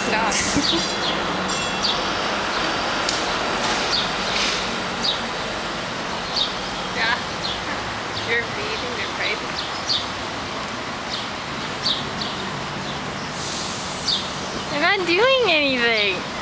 yeah. You're feeding their baby. I'm not doing anything.